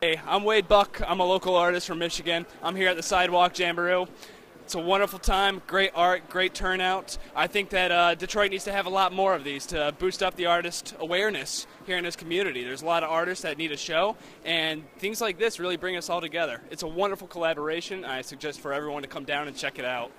Hey, I'm Wade Buck. I'm a local artist from Michigan. I'm here at the Sidewalk Jamboree. It's a wonderful time, great art, great turnout. I think that uh, Detroit needs to have a lot more of these to boost up the artist awareness here in this community. There's a lot of artists that need a show, and things like this really bring us all together. It's a wonderful collaboration. I suggest for everyone to come down and check it out.